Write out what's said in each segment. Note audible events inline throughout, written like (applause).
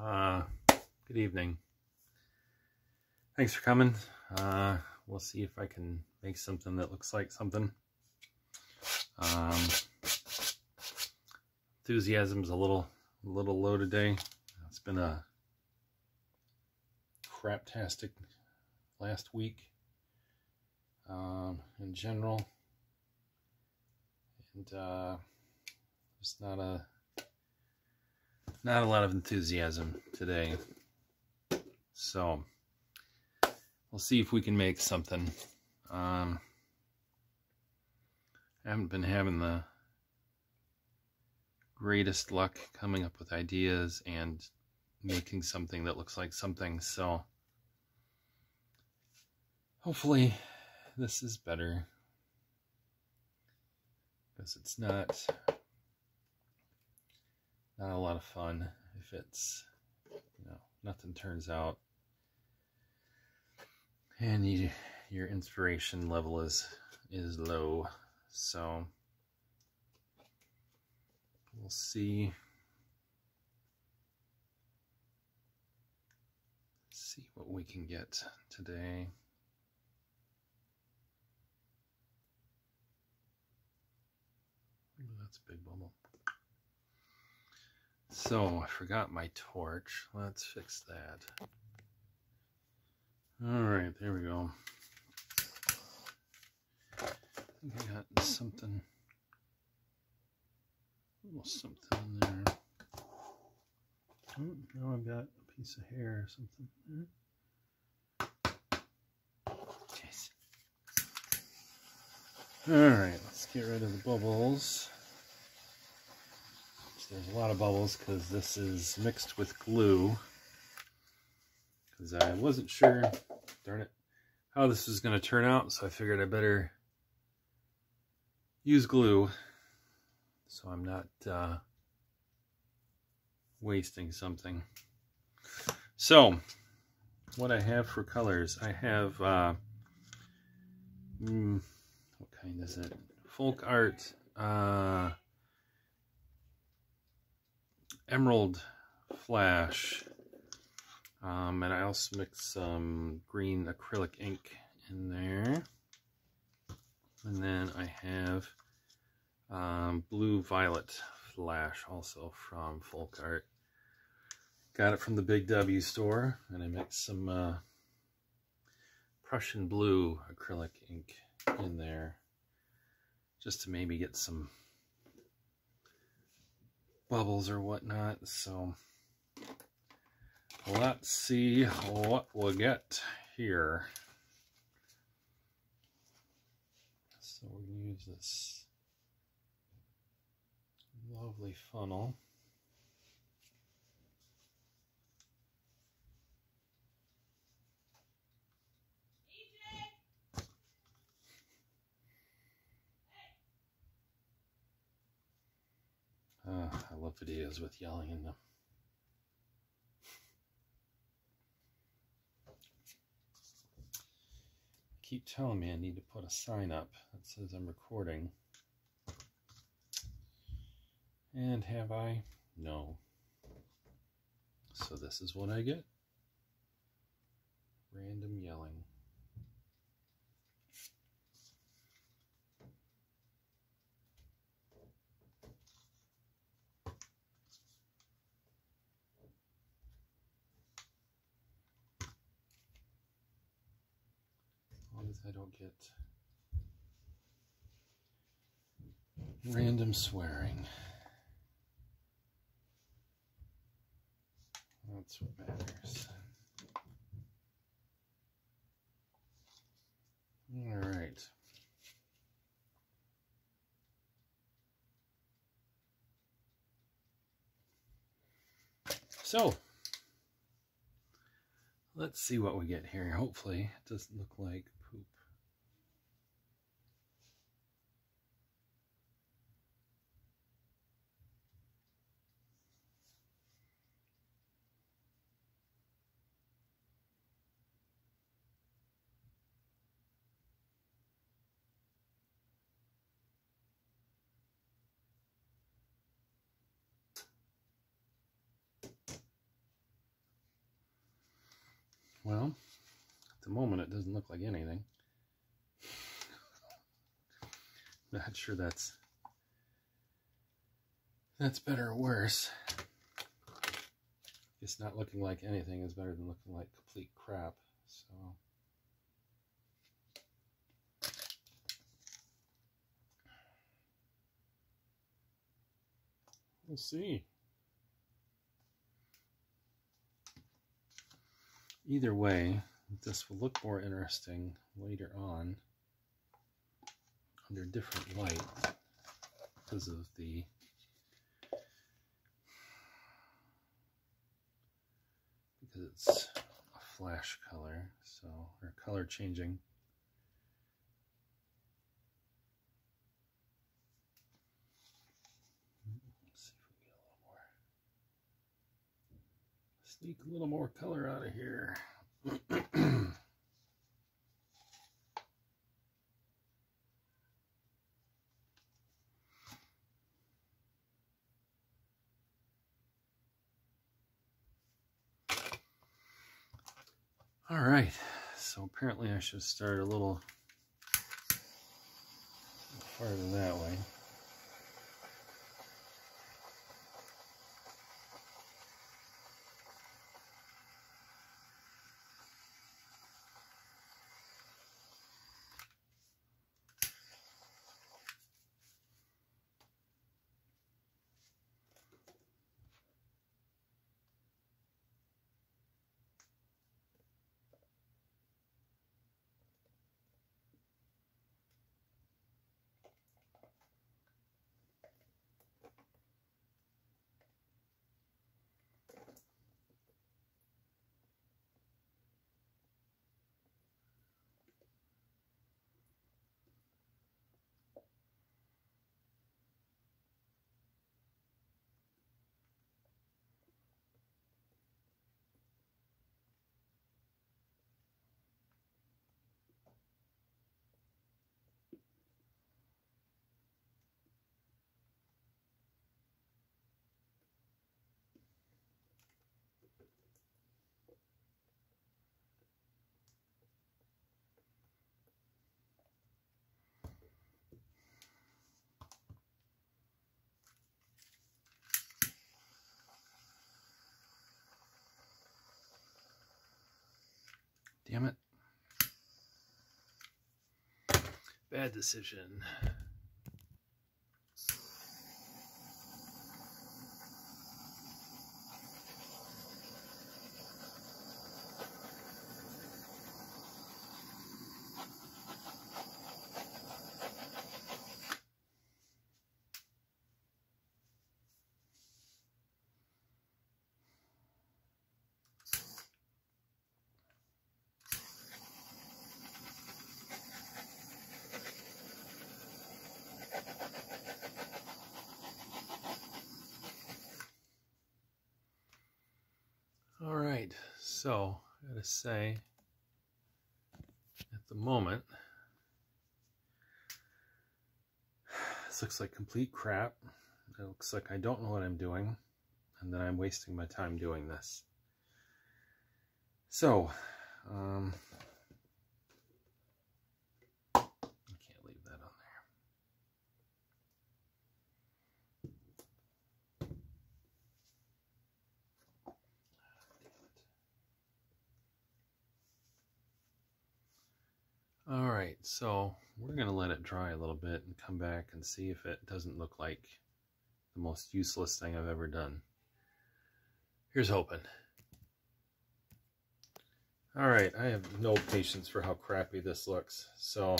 Uh, good evening. Thanks for coming. Uh, we'll see if I can make something that looks like something. Um, enthusiasm's a little, a little low today. It's been a craptastic last week um, in general, and uh, there's not a not a lot of enthusiasm today. So we'll see if we can make something. Um, I haven't been having the greatest luck coming up with ideas and making something that looks like something. So hopefully this is better because it's not not a lot of fun if it's you know nothing turns out. And you, your inspiration level is is low. So we'll see. See what we can get today. Ooh, that's a big bubble so, I forgot my torch. Let's fix that. Alright, there we go. I got something, a little something in there. Oh, now I've got a piece of hair or something. Jeez. Alright, let's get rid of the bubbles there's a lot of bubbles because this is mixed with glue. Because I wasn't sure, darn it, how this was going to turn out. So I figured I better use glue so I'm not uh, wasting something. So, what I have for colors, I have, uh, mm, what kind is it? Folk Art, uh, Emerald Flash. Um, and I also mix some green acrylic ink in there. And then I have um, Blue Violet Flash also from Folk Art. Got it from the Big W store. And I mixed some uh, Prussian Blue acrylic ink in there. Just to maybe get some bubbles or whatnot. So let's see what we'll get here. So to use this lovely funnel. Uh, I love videos with yelling in them. keep telling me I need to put a sign up that says I'm recording. And have I? No. So this is what I get. Random yelling. I don't get random swearing. That's what matters. All right. So, let's see what we get here. Hopefully, it doesn't look like Well, at the moment it doesn't look like anything. (laughs) Not sure that's that's better or worse. It's not looking like anything is better than looking like complete crap. So we'll see. Either way, this will look more interesting later on under different light because of the because it's a flash color so or color changing Let's see if we get a little more sneak a little more color out of here (clears throat) All right, so apparently I should start a little farther that way. Damn it. Bad decision. All right, so I gotta say, at the moment, this looks like complete crap. It looks like I don't know what I'm doing, and that I'm wasting my time doing this. So, um, I can't leave that on there. All right, so we're going to let it dry a little bit and come back and see if it doesn't look like the most useless thing I've ever done. Here's hoping. All right, I have no patience for how crappy this looks, so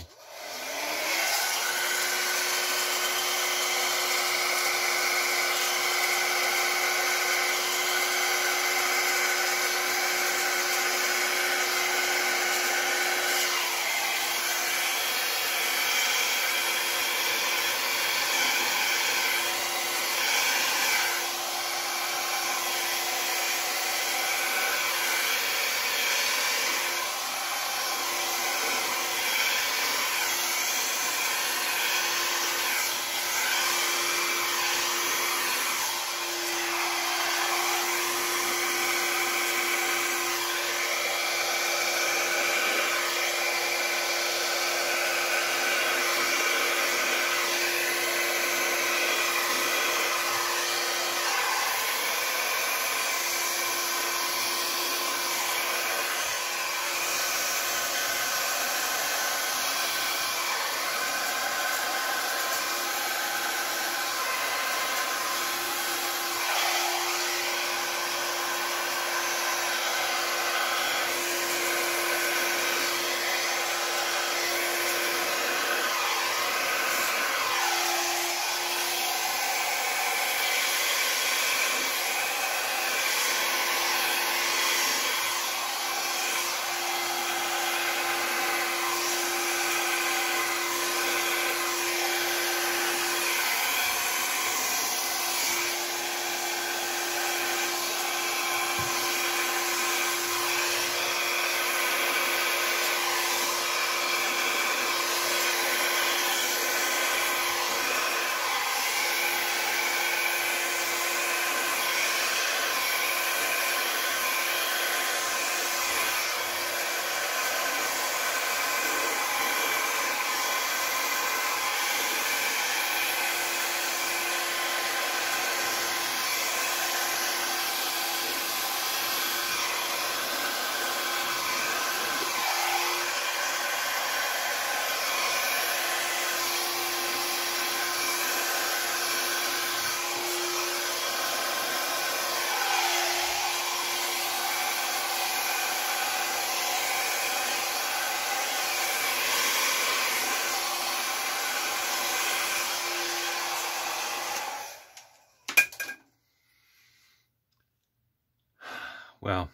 Well,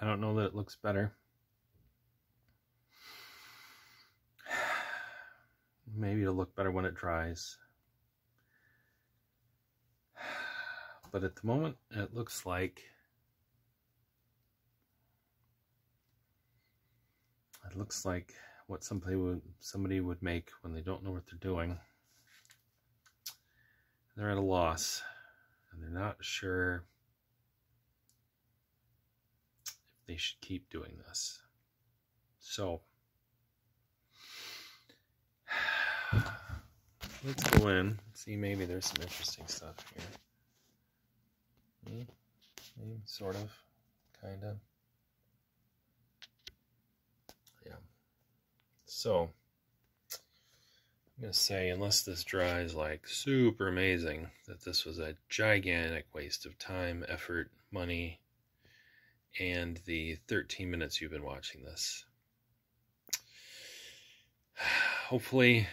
I don't know that it looks better. (sighs) Maybe it'll look better when it dries. (sighs) But at the moment, it looks like it looks like what somebody would somebody would make when they don't know what they're doing. They're at a loss and they're not sure if they should keep doing this. So (sighs) let's go in see maybe there's some interesting stuff here. Maybe, sort of, kind of. Yeah. So, I'm going to say, unless this dries like super amazing, that this was a gigantic waste of time, effort, money, and the 13 minutes you've been watching this. (sighs) Hopefully,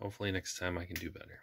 hopefully next time I can do better.